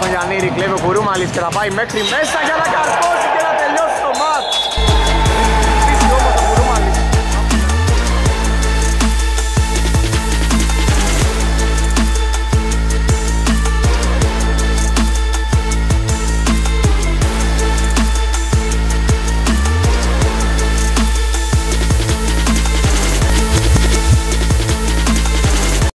Πανήρη, κλέβει ο Κουρούμαλης και θα πάει μέχρι μέσα για να κάνει.